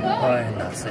哎，哪次？